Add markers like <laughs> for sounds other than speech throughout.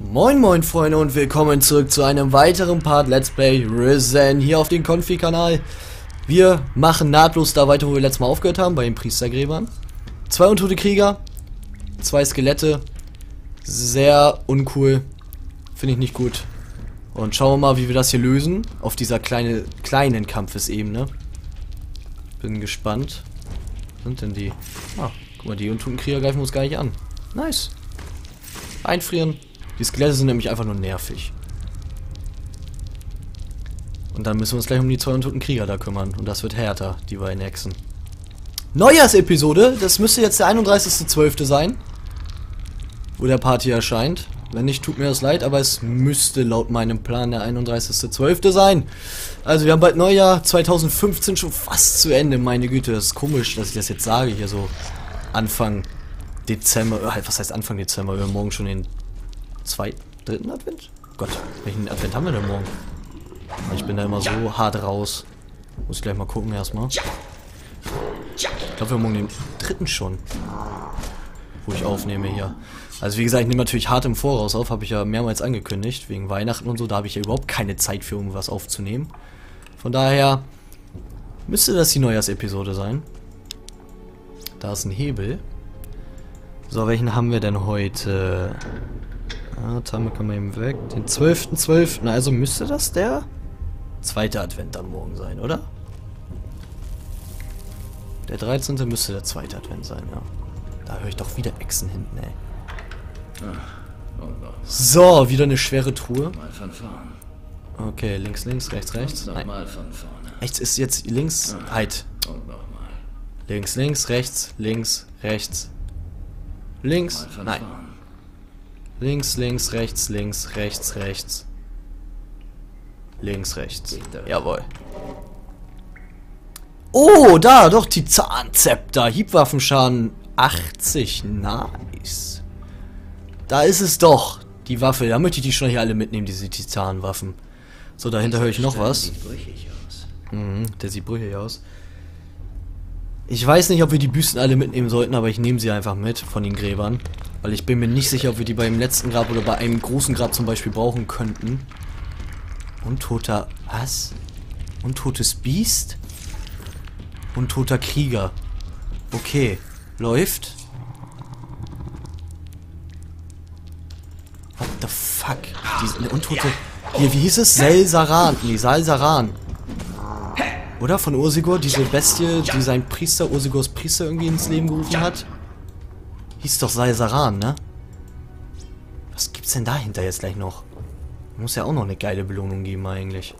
Moin moin Freunde und willkommen zurück zu einem weiteren Part Let's Play Risen hier auf dem Konfi-Kanal. Wir machen nahtlos da weiter, wo wir letztes Mal aufgehört haben, bei den Priestergräbern. Zwei untote Krieger, zwei Skelette, sehr uncool, finde ich nicht gut. Und schauen wir mal, wie wir das hier lösen, auf dieser kleine, kleinen Kampfesebene. Bin gespannt. Sind denn die? Ah, guck mal, die untoten Krieger greifen uns gar nicht an. Nice. Einfrieren. Die Skelette sind nämlich einfach nur nervig. Und dann müssen wir uns gleich um die zwei untoten Krieger da kümmern. Und das wird härter, die beiden Hexen. Neujahrsepisode, das müsste jetzt der 31.12. sein. Wo der Party erscheint. Wenn nicht, tut mir das leid, aber es müsste laut meinem Plan der 31.12. sein. Also wir haben bald Neujahr 2015 schon fast zu Ende. Meine Güte, das ist komisch, dass ich das jetzt sage hier so Anfang Dezember. Äh, was heißt Anfang Dezember? Wir haben morgen schon den zweiten, dritten Advent? Gott, welchen Advent haben wir denn morgen? Ich bin da immer so hart raus. Muss ich gleich mal gucken erstmal. Ich glaube, wir haben morgen den dritten schon. Wo ich aufnehme hier. Also wie gesagt, ich nehme natürlich hart im Voraus auf, habe ich ja mehrmals angekündigt, wegen Weihnachten und so, da habe ich ja überhaupt keine Zeit für irgendwas aufzunehmen. Von daher müsste das die Neujahrsepisode sein. Da ist ein Hebel. So, welchen haben wir denn heute? Ah, Tame kann man eben weg. Den 12.12. .12. Also müsste das der zweite Advent dann morgen sein, oder? Der 13. müsste der zweite Advent sein, ja. Da höre ich doch wieder Echsen hinten, ey. So, wieder eine schwere Truhe. Okay, links, links, rechts, rechts. Nein. Rechts ist jetzt links. Halt. Links, links, rechts, links, rechts. Links. Nein. Links, links, rechts, links, rechts, rechts. Links, rechts. Jawohl. Oh, da, doch, Titanzepter. Hiebwaffenschaden 80. Nice. Da ist es doch. Die Waffe. Da möchte ich die schon hier alle mitnehmen, diese Titanwaffen. So, dahinter höre ich noch was. Mhm, der sieht brüchig aus. Ich weiß nicht, ob wir die Büsten alle mitnehmen sollten, aber ich nehme sie einfach mit von den Gräbern. Weil ich bin mir nicht sicher, ob wir die beim letzten Grab oder bei einem großen Grab zum Beispiel brauchen könnten. Untoter... Was? Untotes Biest? Untoter Krieger. Okay. Läuft. What the fuck? Die, untote... Hier, wie hieß es? Selsaran. Nee, Salsaran. Oder? Von Ursigur, diese Bestie, die sein Priester, Ursigurs Priester irgendwie ins Leben gerufen hat. Hieß doch Salsaran, ne? Was gibt's denn dahinter jetzt gleich noch? Muss ja auch noch eine geile Belohnung geben eigentlich.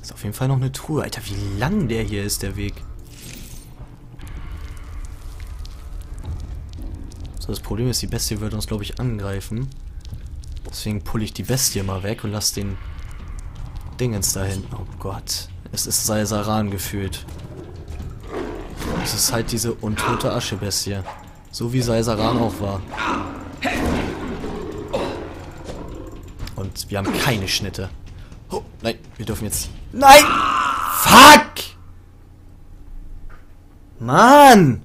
Ist auf jeden Fall noch eine Truhe. Alter, wie lang der hier ist, der Weg. So, das Problem ist, die Bestie wird uns, glaube ich, angreifen. Deswegen pulle ich die Bestie mal weg und lasse den Dingens da hinten. Oh Gott. Es ist Salsaran gefühlt. Es ist halt diese untote Aschebestie. So wie Salsaran auch war. Und wir haben keine Schnitte. Oh, nein, wir dürfen jetzt... Nein! Fuck! Mann!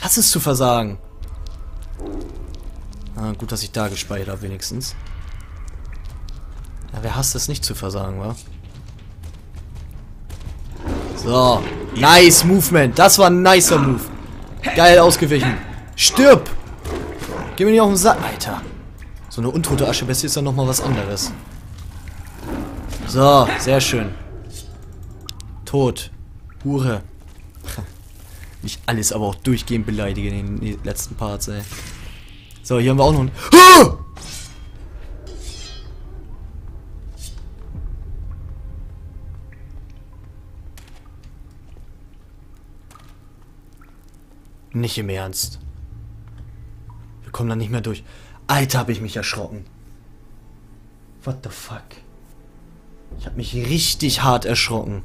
Das ist zu versagen. Ah, gut, dass ich da gespeichert habe, wenigstens. Ja, wer hasst es nicht zu versagen, wa? So. Nice Movement. Das war ein nicer Move. Geil ausgewichen. Stirb! Geh mir nicht auf den Sack. Alter. So eine untote Aschebestie ist dann nochmal was anderes. So, sehr schön. Tot. Hure. <laughs> Nicht alles, aber auch durchgehend beleidigen in den letzten Parts, ey. So, hier haben wir auch noch einen... <gasps> Ah! Nicht im Ernst. Wir kommen da nicht mehr durch. Alter, habe ich mich erschrocken. What the fuck? Ich habe mich richtig hart erschrocken.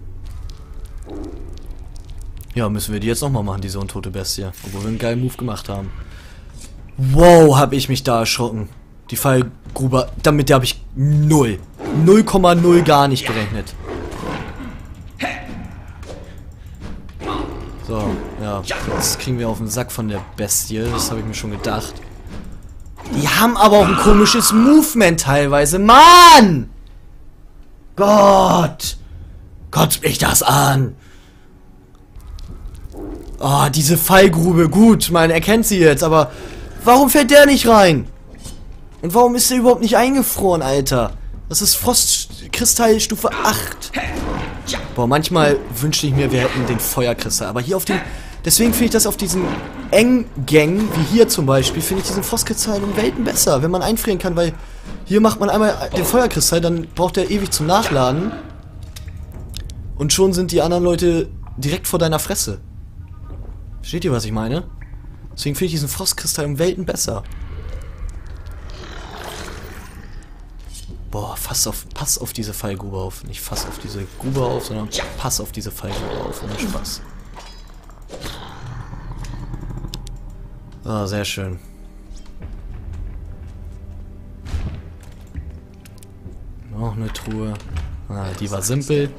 Ja, müssen wir die jetzt nochmal machen, diese untote Bestie. Obwohl wir einen geilen Move gemacht haben. Wow, habe ich mich da erschrocken. Die Fallgrube, damit habe ich null. 0,0 gar nicht gerechnet. Ja, jetzt kriegen wir auf den Sack von der Bestie. Das habe ich mir schon gedacht. Die haben aber auch ein komisches Movement teilweise. Mann! Gott! Kotzt mich das an! Oh, diese Fallgrube. Gut, man erkennt sie jetzt, aber warum fällt der nicht rein? Und warum ist der überhaupt nicht eingefroren, Alter? Das ist Frostkristall Stufe 8. Boah, manchmal wünschte ich mir, wir hätten den Feuerkristall. Aber hier auf dem... Deswegen finde ich das auf diesen Enggängen, wie hier zum Beispiel, finde ich diesen Frostkristall um Welten besser, wenn man einfrieren kann, weil hier macht man einmal den Feuerkristall, dann braucht er ewig zum Nachladen. Und schon sind die anderen Leute direkt vor deiner Fresse. Versteht ihr, was ich meine? Deswegen finde ich diesen Frostkristall um Welten besser. Boah, fass auf, pass auf diese Fallgrube auf. Nicht fass auf diese Grube auf, sondern pass auf diese Fallgrube auf. Ohne Spaß. Ah, sehr schön. Noch eine Truhe. Ah, die war simpel.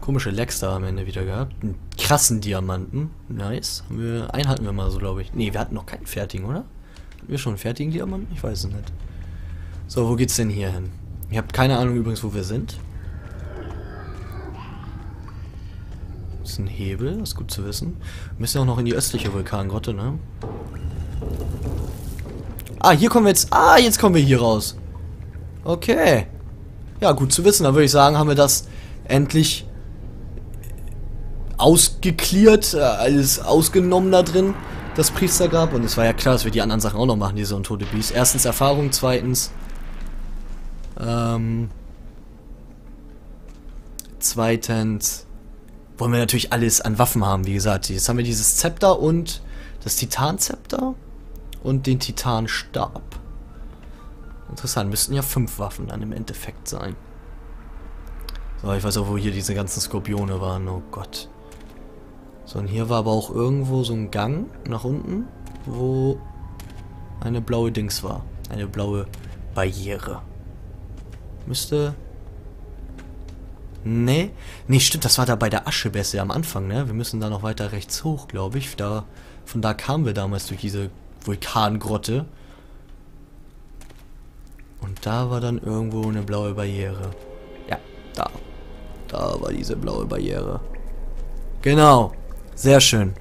Komische Lecks da am Ende wieder gehabt. Einen krassen Diamanten. Nice. Haben wir, einen hatten wir mal so, glaube ich. Ne, wir hatten noch keinen fertigen, oder? Hatten wir schon einen fertigen Diamanten? Ich weiß es nicht. So, wo geht's denn hier hin? Ich habe keine Ahnung übrigens, wo wir sind. Das ist ein Hebel, das ist gut zu wissen. Wir müssen auch noch in die östliche Vulkangrotte, ne? Ah, hier kommen wir jetzt... Ah, jetzt kommen wir hier raus. Okay. Ja, gut zu wissen. Dann würde ich sagen, haben wir das endlich ausgeklärt, äh, alles ausgenommen da drin, das Priester gab. Und es war ja klar, dass wir die anderen Sachen auch noch machen, diese untote Biest. Erstens Erfahrung, zweitens ähm, zweitens wollen wir natürlich alles an Waffen haben, wie gesagt. Jetzt haben wir dieses Zepter und das Titanzepter und den Titanstab. Interessant, müssten ja fünf Waffen dann im Endeffekt sein. So, ich weiß auch, wo hier diese ganzen Skorpione waren. Oh Gott. So, und hier war aber auch irgendwo so ein Gang nach unten, wo eine blaue Dings war. Eine blaue Barriere. Müsste... Nee. Nee, stimmt, das war da bei der Aschebässe am Anfang, ne? Wir müssen da noch weiter rechts hoch, glaube ich. Da, von da kamen wir damals durch diese Vulkangrotte. Und da war dann irgendwo eine blaue Barriere. Ja, da. Da war diese blaue Barriere. Genau. Sehr schön.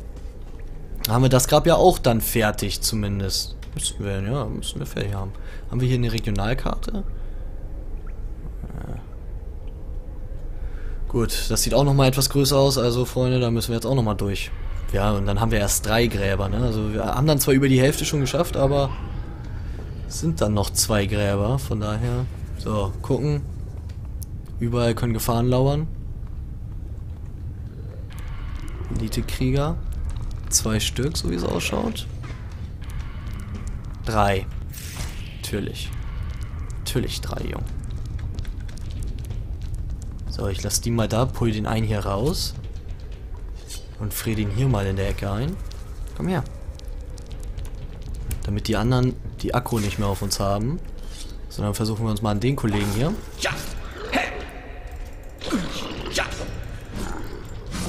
Da haben wir das Grab ja auch dann fertig, zumindest. Müssen wir, ja, müssen wir fertig haben. Haben wir hier eine Regionalkarte? Gut, das sieht auch nochmal etwas größer aus, also Freunde, da müssen wir jetzt auch nochmal durch. Ja, und dann haben wir erst drei Gräber, ne? Also wir haben dann zwar über die Hälfte schon geschafft, aber es sind dann noch zwei Gräber, von daher. So, gucken. Überall können Gefahren lauern. Elite-Krieger. Zwei Stück, so wie es ausschaut. Drei. Natürlich. Natürlich drei, Junge. So, ich lasse die mal da, pull den einen hier raus. Und friere den hier mal in der Ecke ein. Komm her. Damit die anderen die Akku nicht mehr auf uns haben. Sondern versuchen wir uns mal an den Kollegen hier.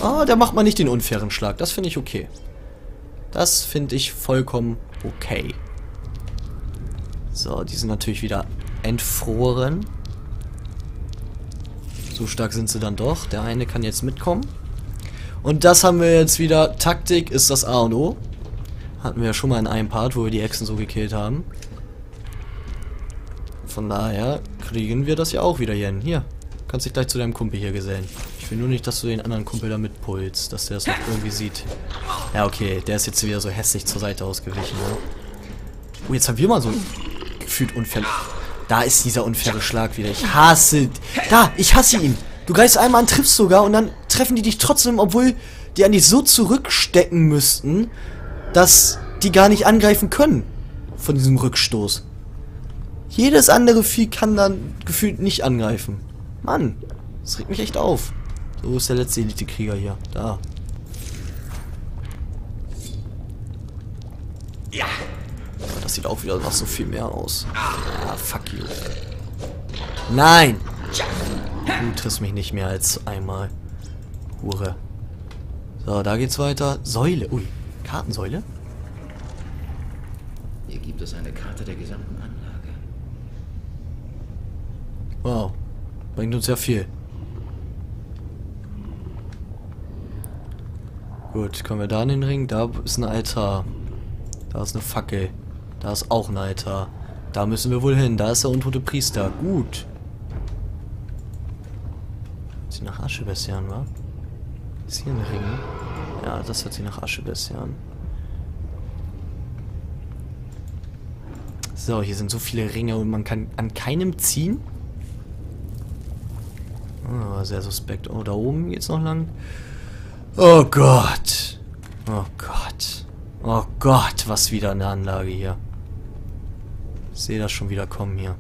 Ah, der macht mal nicht den unfairen Schlag. Das finde ich okay. Das finde ich vollkommen okay. So, die sind natürlich wieder entfroren. So stark sind sie dann doch. Der eine kann jetzt mitkommen. Und das haben wir jetzt wieder. Taktik ist das A und O. Hatten wir ja schon mal in einem Part, wo wir die Echsen so gekillt haben. Von daher kriegen wir das ja auch wieder hin. Hier, kannst dich gleich zu deinem Kumpel hier gesellen. Ich will nur nicht, dass du den anderen Kumpel da mitpulst, dass der das noch irgendwie sieht. Ja, okay, der ist jetzt wieder so hässlich zur Seite ausgewichen. Ne? Oh, jetzt haben wir mal so gefühlt unfair da ist dieser unfaire Schlag wieder. Ich hasse... Da, ich hasse ihn. Du greifst einmal an, triffst sogar und dann treffen die dich trotzdem, obwohl die eigentlich so zurückstecken müssten, dass die gar nicht angreifen können von diesem Rückstoß. Jedes andere Vieh kann dann gefühlt nicht angreifen. Mann, das regt mich echt auf. So, ist der letzte Elite-Krieger hier? Da. Ja. Das sieht auch wieder noch so viel mehr aus. Ah, fuck you. Nein! Du triffst mich nicht mehr als einmal. Hure. So, da geht's weiter. Säule. Ui. Kartensäule? Hier gibt es eine Karte der gesamten Anlage. Wow. Bringt uns ja viel. Gut, kommen wir da in den Ring? Da ist ein Altar. Da ist eine Fackel. Da ist auch ein Altar. Da müssen wir wohl hin. Da ist der untote Priester. Gut. Sieht nach Aschebestian, wa? Ist hier ein Ring? Ja, das hört sich nach Aschebestian. So, hier sind so viele Ringe und man kann an keinem ziehen. Oh, sehr suspekt. Oh, da oben geht's noch lang. Oh Gott. Oh Gott. Oh Gott, was wieder eine Anlage hier. Ich sehe das schon wieder kommen hier.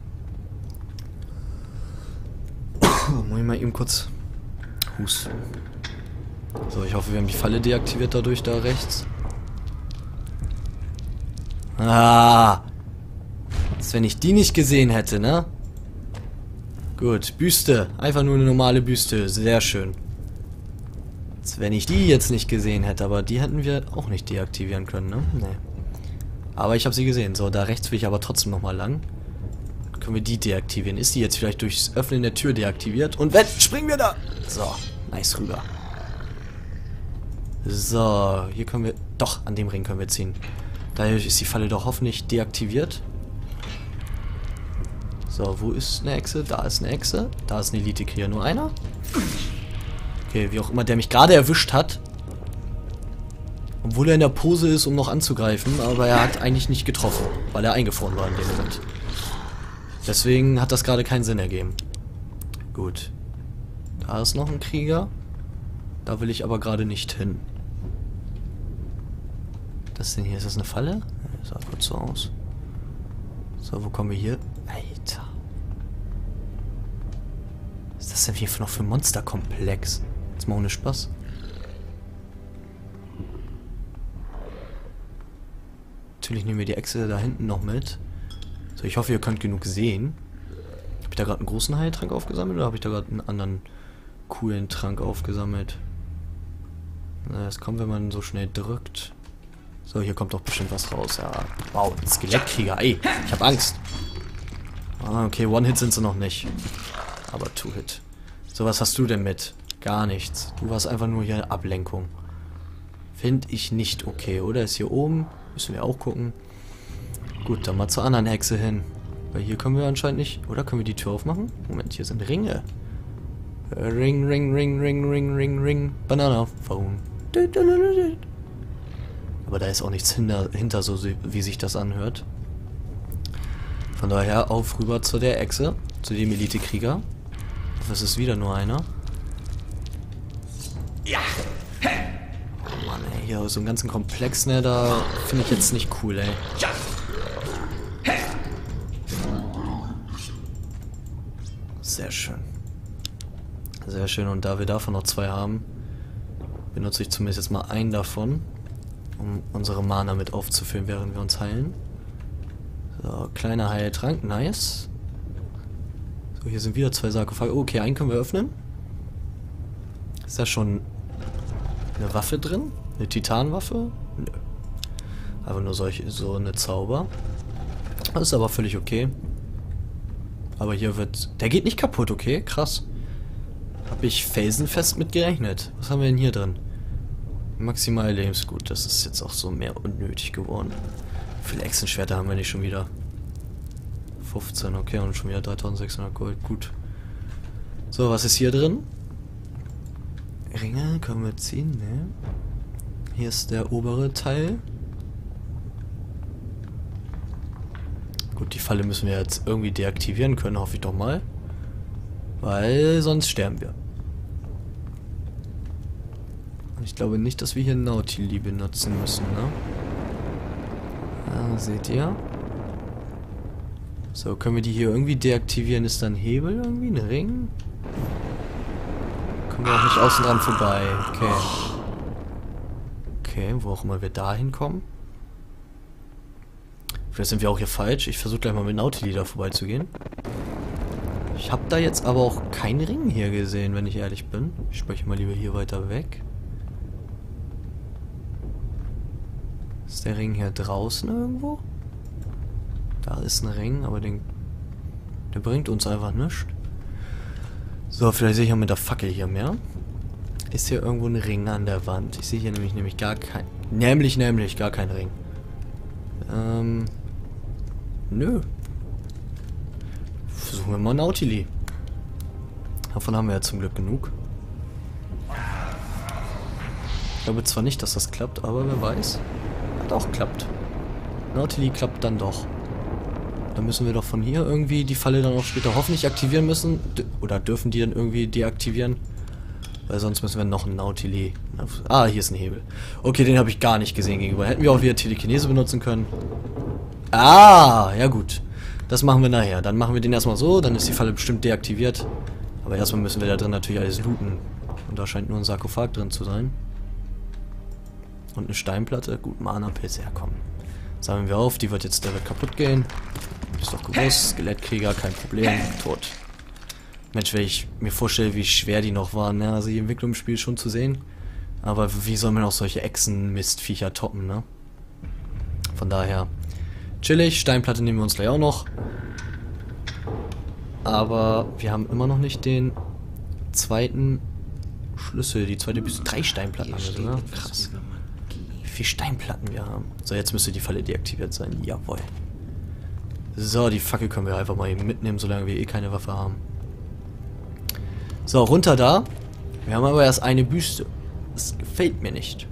<coughs> Muss ich mal eben kurz husten. So, ich hoffe, wir haben die Falle deaktiviert dadurch da rechts. Ah! Als wenn ich die nicht gesehen hätte, ne? Gut, Büste. Einfach nur eine normale Büste. Sehr schön. Als wenn ich die jetzt nicht gesehen hätte, aber die hätten wir auch nicht deaktivieren können, ne? Nee. Aber ich habe sie gesehen. So, da rechts will ich aber trotzdem nochmal lang. Können wir die deaktivieren. Ist die jetzt vielleicht durchs Öffnen der Tür deaktiviert? Und wenn, springen wir da! So, nice rüber. So, hier können wir... Doch, an dem Ring können wir ziehen. Daher ist die Falle doch hoffentlich deaktiviert. So, wo ist eine Echse? Da ist eine Echse. Da ist eine Elite-Krieger. Nur einer? Okay, wie auch immer der mich gerade erwischt hat. Obwohl er in der Pose ist, um noch anzugreifen. Aber er hat eigentlich nicht getroffen. Weil er eingefroren war in dem Moment. Deswegen hat das gerade keinen Sinn ergeben. Gut. Da ist noch ein Krieger. Da will ich aber gerade nicht hin. Das denn hier? Ist das eine Falle? Das sah kurz so aus. So, wo kommen wir hier? Alter. Was ist das denn hier noch für ein Monsterkomplex? Jetzt mal ohne Spaß. Natürlich nehmen wir die Echse da hinten noch mit. So, ich hoffe, ihr könnt genug sehen. Habe ich da gerade einen großen Heiltrank aufgesammelt oder habe ich da gerade einen anderen coolen Trank aufgesammelt? Na, das kommt, wenn man so schnell drückt. So, hier kommt doch bestimmt was raus. Ja, wow, ein Skelettkrieger. Ey, ich habe Angst. Ah, okay, One-Hit sind sie noch nicht. Aber Two-Hit. So, was hast du denn mit? Gar nichts. Du warst einfach nur hier Ablenkung. Finde ich nicht okay, oder? Ist hier oben. Müssen wir auch gucken. Gut, dann mal zur anderen Hexe hin. Weil hier können wir anscheinend nicht... Oder können wir die Tür aufmachen? Moment, hier sind Ringe. Ring, ring, ring, ring, ring, ring, ring. Banana Phone. Aber da ist auch nichts hinter, hinter so wie sich das anhört. Von daher auf rüber zu der Echse, zu dem Elite-Krieger. Das ist wieder nur einer. Ja. Oh Mann, ey, hier so einen ganzen Komplex, ne, da finde ich jetzt nicht cool, ey. Sehr schön. Sehr schön, und da wir davon noch zwei haben, benutze ich zumindest jetzt mal einen davon, um unsere Mana mit aufzufüllen, während wir uns heilen. So, kleiner Heiltrank, nice. So, hier sind wieder zwei Sarkophage. Okay, einen können wir öffnen. Ist da schon eine Waffe drin? Eine Titanwaffe? Nö. Einfach nur solche, so eine Zauber. Das ist aber völlig okay. Aber hier wird... Der geht nicht kaputt, okay? Krass. Habe ich felsenfest mit gerechnet. Was haben wir denn hier drin? Maximal Lebensgut. Das ist jetzt auch so mehr unnötig geworden. Wie viele Echsenschwerter haben wir nicht schon wieder? 15, okay, und schon wieder 3600 Gold. Gut. So, was ist hier drin? Ringe können wir ziehen, ne? Hier ist der obere Teil. Gut, die Falle müssen wir jetzt irgendwie deaktivieren können, hoffe ich doch mal. Weil sonst sterben wir. Ich glaube nicht, dass wir hier Nautili benutzen müssen, ne? Ah, seht ihr? So, können wir die hier irgendwie deaktivieren? Ist da ein Hebel irgendwie? Ein Ring? Kommen wir auch nicht außen dran vorbei. Okay. Okay, wo auch immer wir da hinkommen. Vielleicht sind wir auch hier falsch. Ich versuche gleich mal mit Nautili da vorbeizugehen. Ich habe da jetzt aber auch keinen Ring hier gesehen, wenn ich ehrlich bin. Ich spreche mal lieber hier weiter weg. Ist der Ring hier draußen irgendwo? Da ist ein Ring, aber den... Der bringt uns einfach nichts. So, vielleicht sehe ich auch mit der Fackel hier mehr. Ist hier irgendwo ein Ring an der Wand? Ich sehe hier nämlich nämlich gar kein... Nämlich, nämlich gar kein Ring. Ähm... Nö. Versuchen wir mal Nautili. Davon haben wir ja zum Glück genug. Ich glaube zwar nicht, dass das klappt, aber wer weiß. Hat auch klappt. Nautili klappt dann doch. Dann müssen wir doch von hier irgendwie die Falle dann auch später hoffentlich aktivieren müssen. Oder dürfen die dann irgendwie deaktivieren? Weil sonst müssen wir noch einen Nautili... Ah, hier ist ein Hebel. Okay, den habe ich gar nicht gesehen gegenüber. Hätten wir auch wieder Telekinese benutzen können. Ah, ja gut. Das machen wir nachher. Dann machen wir den erstmal so, dann ist die Falle bestimmt deaktiviert. Aber erstmal müssen wir da drin natürlich alles looten. Und da scheint nur ein Sarkophag drin zu sein. Und eine Steinplatte. Gut, Mana-Pilze herkommen. Sammeln wir auf, die wird jetzt, der wird kaputt gehen. Ist doch gewusst, Skelettkrieger, kein Problem, tot. Mensch, wenn ich mir vorstelle, wie schwer die noch waren, ne? Also die Entwicklung im Spiel schon zu sehen. Aber wie soll man auch solche Echsen-Mistviecher toppen, ne? Von daher, chillig, Steinplatte nehmen wir uns gleich auch noch. Aber wir haben immer noch nicht den zweiten Schlüssel, die zweite Büste. Drei Steinplatten haben wir sogar. Krass. Wie viele Steinplatten wir haben. So, jetzt müsste die Falle deaktiviert sein. Jawohl. So, die Fackel können wir einfach mal eben mitnehmen, solange wir eh keine Waffe haben. So, runter da. Wir haben aber erst eine Büste. Das gefällt mir nicht.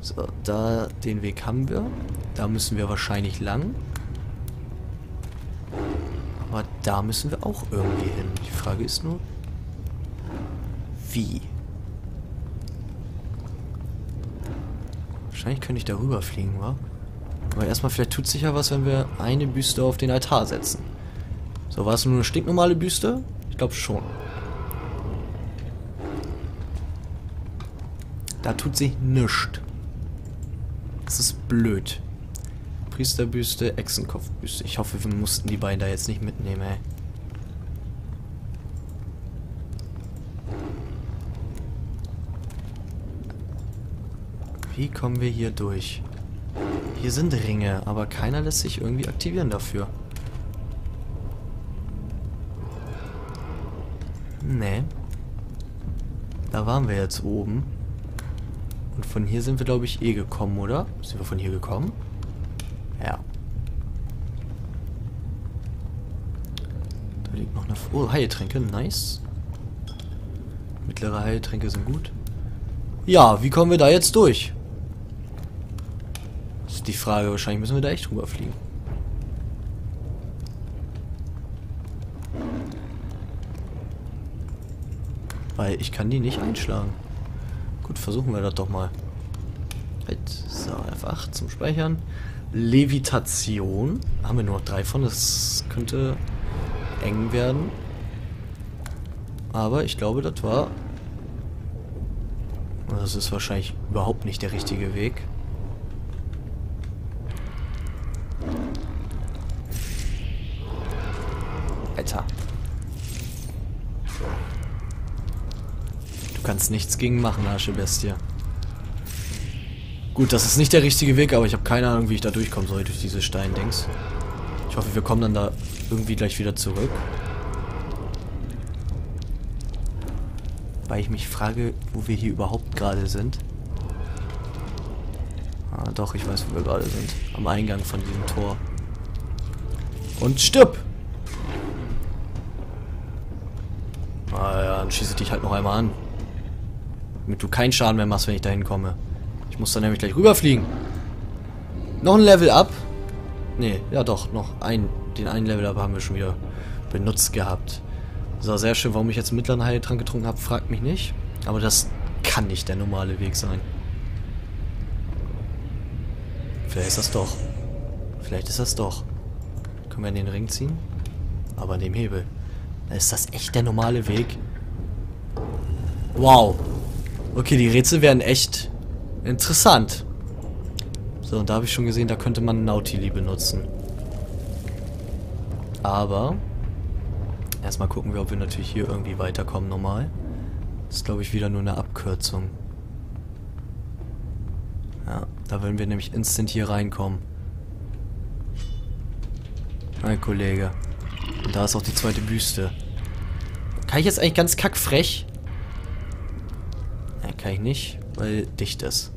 So, da den Weg haben wir. Da müssen wir wahrscheinlich lang. Aber da müssen wir auch irgendwie hin. Die Frage ist nur, wie? Wahrscheinlich könnte ich darüber fliegen, wa? Aber erstmal, vielleicht tut sich ja was, wenn wir eine Büste auf den Altar setzen. So, war es nur eine stinknormale Büste? Ich glaube schon. Da tut sich nichts. Das ist blöd. Priesterbüste, Echsenkopfbüste. Ich hoffe, wir mussten die beiden da jetzt nicht mitnehmen, ey. Wie kommen wir hier durch? Hier sind Ringe, aber keiner lässt sich irgendwie aktivieren dafür. Nee. Da waren wir jetzt oben. Und von hier sind wir, glaube ich, eh gekommen, oder? Sind wir von hier gekommen? Ja. Da liegt noch eine... Oh, Heiltränke, nice. Mittlere Heiltränke sind gut. Ja, wie kommen wir da jetzt durch? Die Frage. Wahrscheinlich müssen wir da echt drüber fliegen. Weil ich kann die nicht einschlagen. Gut, versuchen wir das doch mal. Halt, so, F8 zum Speichern. Levitation. Haben wir nur noch drei von. Das könnte eng werden. Aber ich glaube, das war... Das ist wahrscheinlich überhaupt nicht der richtige Weg. Alter. Du kannst nichts gegen machen, Aschebestie. Gut, das ist nicht der richtige Weg, aber ich habe keine Ahnung, wie ich da durchkommen soll durch diese Steindings. Ich hoffe, wir kommen dann da irgendwie gleich wieder zurück. Weil ich mich frage, wo wir hier überhaupt gerade sind. Ah, doch, ich weiß, wo wir gerade sind. Am Eingang von diesem Tor. Und stirb! Ah ja, dann schieße ich dich halt noch einmal an. Damit du keinen Schaden mehr machst, wenn ich da hinkomme. Ich muss dann nämlich gleich rüberfliegen. Noch ein Level Up. Nee, ja doch, noch ein. Den einen Level Up haben wir schon wieder benutzt gehabt. So, sehr schön. Warum ich jetzt einen mittleren Heiltrank getrunken habe, fragt mich nicht. Aber das kann nicht der normale Weg sein. Vielleicht ist das doch. Vielleicht ist das doch. Können wir in den Ring ziehen? Aber an dem Hebel. Ist das echt der normale Weg? Wow. Okay, die Rätsel werden echt interessant. So, und da habe ich schon gesehen, da könnte man Nautili benutzen. Aber erstmal gucken wir, ob wir natürlich hier irgendwie weiterkommen normal. Das ist, glaube ich, wieder nur eine Abkürzung. Ja. Da würden wir nämlich instant hier reinkommen. Mein Kollege. Und da ist auch die zweite Büste. Kann ich jetzt eigentlich ganz kackfrech? Kann ich nicht, weil dicht ist.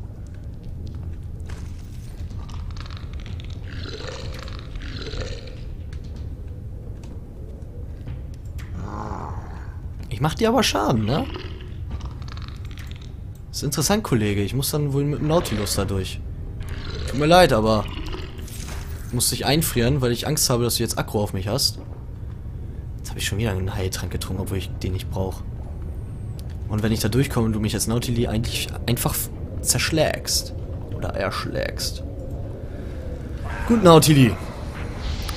Ich mach dir aber Schaden, ne? ist interessant, Kollege. Ich muss dann wohl mit dem Nautilus da durch. Tut mir leid, aber... Ich muss dich einfrieren, weil ich Angst habe, dass du jetzt Akro auf mich hast. Jetzt habe ich schon wieder einen Heiltrank getrunken, obwohl ich den nicht brauche. Und wenn ich da durchkomme und du mich als Nautili eigentlich einfach zerschlägst. Oder erschlägst. Gut, Nautili.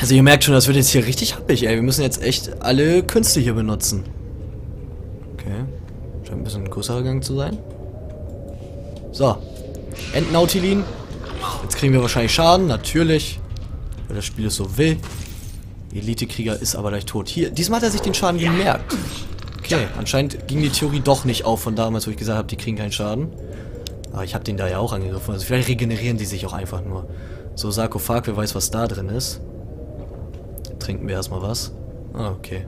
Also ihr merkt schon, das wird jetzt hier richtig happig, ey. Wir müssen jetzt echt alle Künste hier benutzen. Okay. Scheint ein bisschen ein größerer Gang zu sein. So. Endnautilin. Jetzt kriegen wir wahrscheinlich Schaden, natürlich. Weil das Spiel es so will. Elitekrieger ist aber gleich tot. Hier, diesmal hat er sich den Schaden gemerkt. Okay, anscheinend ging die Theorie doch nicht auf von damals, wo ich gesagt habe, die kriegen keinen Schaden. Aber ich habe den da ja auch angegriffen. Also vielleicht regenerieren die sich auch einfach nur. So, Sarkophag, wer weiß, was da drin ist. Trinken wir erstmal was. Ah, okay.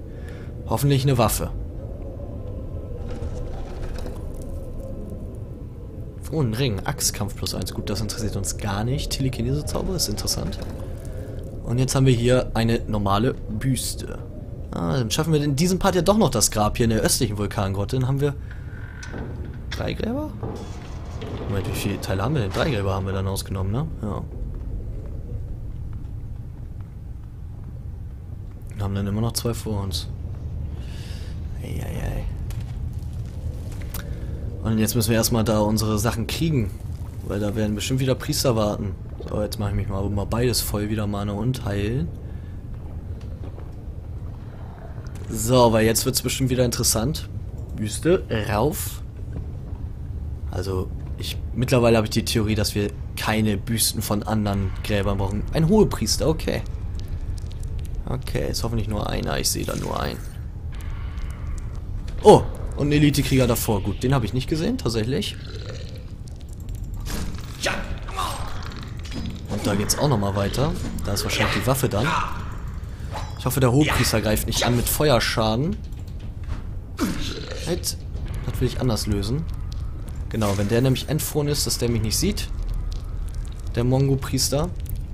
Hoffentlich eine Waffe. Oh, ein Ring. Axtkampf plus 1. Gut, das interessiert uns gar nicht. Telekinese-Zauber ist interessant. Und jetzt haben wir hier eine normale Büste. Ah, dann schaffen wir in diesem Part ja doch noch das Grab hier in der östlichen Vulkangrotte. Dann haben wir drei Gräber? Moment, wie viele Teile haben wir denn? Drei Gräber haben wir dann ausgenommen, ne? Ja. Und haben dann immer noch zwei vor uns. Eieiei. Und jetzt müssen wir erstmal da unsere Sachen kriegen. Weil da werden bestimmt wieder Priester warten. So, jetzt mache ich mich mal, mal beides voll. Wieder Mana und heilen. So, weil jetzt wird es bestimmt wieder interessant. Wüste, rauf. Also, ich mittlerweile habe ich die Theorie, dass wir keine Büsten von anderen Gräbern brauchen. Ein Hohepriester, okay. Okay, ist hoffentlich nur einer. Ich sehe da nur einen. Oh, und ein Elite-Krieger davor. Gut, den habe ich nicht gesehen, tatsächlich. Und da geht es auch nochmal weiter. Da ist wahrscheinlich die Waffe dann. Ich hoffe, der Hochpriester greift nicht an mit Feuerschaden. Halt. Das will ich anders lösen. Genau, wenn der nämlich entfroren ist, dass der mich nicht sieht. Der Mongo-Priester.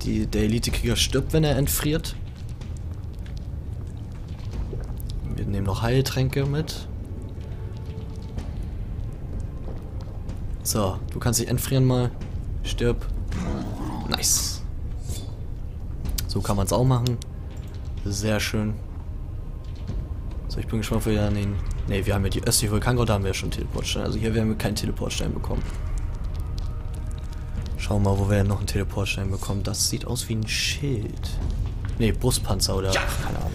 Der Elite-Krieger stirbt, wenn er entfriert. Wir nehmen noch Heiltränke mit. So, du kannst dich entfrieren mal. Stirb. Nice. So kann man es auch machen. Sehr schön. So, ich bin gespannt, ob wir dann den... Ne, wir haben ja die östliche Vulkangrotte, haben wir ja schon Teleportstein. Also hier werden wir keinen Teleportstein bekommen. Schauen wir mal, wo wir noch einen Teleportstein bekommen. Das sieht aus wie ein Schild. Ne, Brustpanzer oder... Keine Ahnung.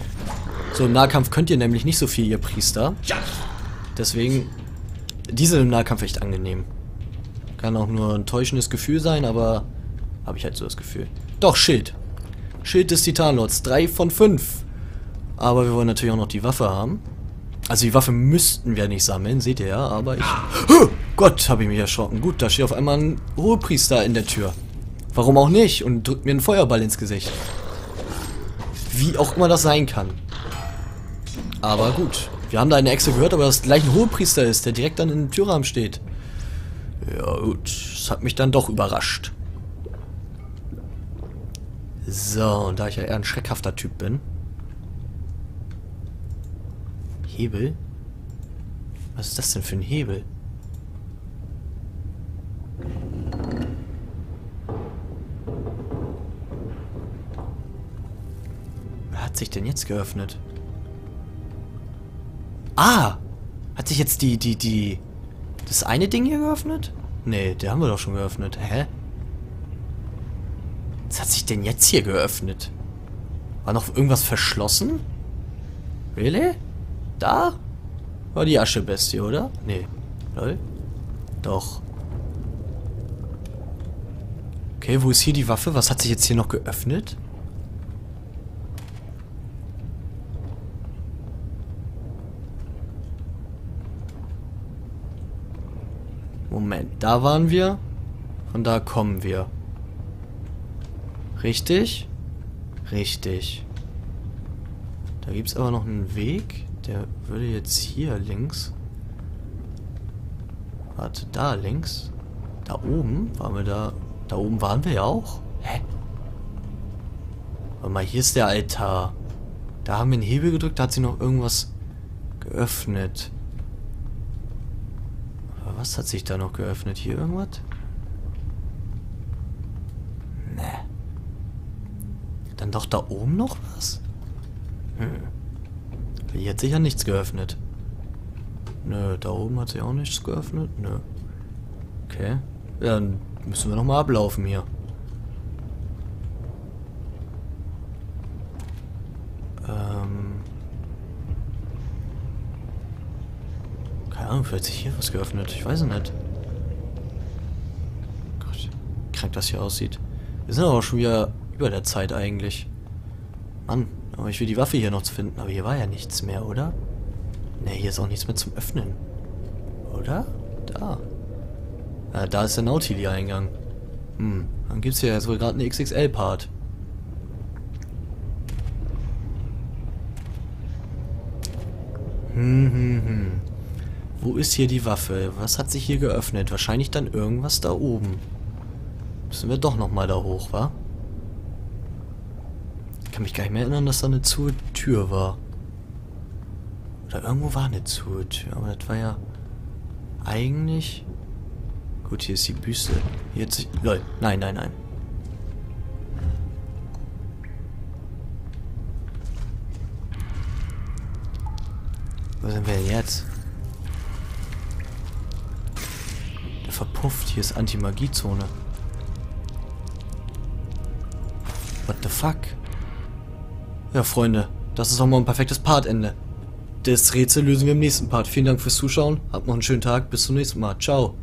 So, im Nahkampf könnt ihr nämlich nicht so viel, ihr Priester. Deswegen... Die sind im Nahkampf echt angenehm. Kann auch nur ein täuschendes Gefühl sein, aber habe ich halt so das Gefühl. Doch, Schild. Schild des Titanlords. Drei von fünf. Aber wir wollen natürlich auch noch die Waffe haben. Also die Waffe müssten wir nicht sammeln, seht ihr ja, aber ich... Oh Gott, habe ich mich erschrocken. Gut, da steht auf einmal ein Hohepriester in der Tür. Warum auch nicht? Und drückt mir einen Feuerball ins Gesicht. Wie auch immer das sein kann. Aber gut. Wir haben da eine Echse gehört, aber das gleich ein Hohepriester ist, der direkt dann im Türrahmen steht. Ja gut, das hat mich dann doch überrascht. So, und da ich ja eher ein schreckhafter Typ bin. Hebel? Was ist das denn für ein Hebel? Wer hat sich denn jetzt geöffnet? Ah! Hat sich jetzt die, die, die das eine Ding hier geöffnet? Nee, der haben wir doch schon geöffnet. Hä? Was hat sich denn jetzt hier geöffnet? War noch irgendwas verschlossen? Really? Da? War die Aschebestie, oder? Nee. Lol. Doch. Okay, wo ist hier die Waffe? Was hat sich jetzt hier noch geöffnet? Moment, da waren wir. Von da kommen wir. Richtig? Richtig. Da gibt es aber noch einen Weg. Der würde jetzt hier links. Warte, da links. Da oben? Waren wir da? Da oben waren wir ja auch. Hä? Warte mal, hier ist der Altar. Da haben wir einen Hebel gedrückt, da hat sie noch irgendwas geöffnet. Aber was hat sich da noch geöffnet? Hier irgendwas? Ne. Dann doch da oben noch was? Hm. Hier hat sich ja nichts geöffnet. Nö, da oben hat sich auch nichts geöffnet. Nö. Okay. Ja, dann müssen wir nochmal ablaufen hier. Ähm. Keine Ahnung, vielleicht hat sich hier was geöffnet. Ich weiß es nicht. Gott, krank das hier aussieht. Wir sind aber auch schon wieder über der Zeit eigentlich. Mann, aber ich will die Waffe hier noch finden. Aber hier war ja nichts mehr, oder? Ne, hier ist auch nichts mehr zum Öffnen. Oder? Da. Ja, da ist der Nautili-Eingang. Hm, dann gibt's hier jetzt wohl gerade einen XXL-Part. Hm, hm, hm. Wo ist hier die Waffe? Was hat sich hier geöffnet? Wahrscheinlich dann irgendwas da oben. Müssen wir doch nochmal da hoch, wa? Ich kann mich gar nicht mehr erinnern, dass da eine zu Tür war. Oder irgendwo war eine zu Tür, aber das war ja eigentlich... Gut, hier ist die Büste. Sich... Lol, nein, nein, nein. Wo sind wir denn jetzt? Der verpufft. Hier ist Anti-Magie-Zone. What the fuck? Ja, Freunde, das ist auch mal ein perfektes Partende. Das Rätsel lösen wir im nächsten Part. Vielen Dank fürs Zuschauen. Habt noch einen schönen Tag. Bis zum nächsten Mal. Ciao.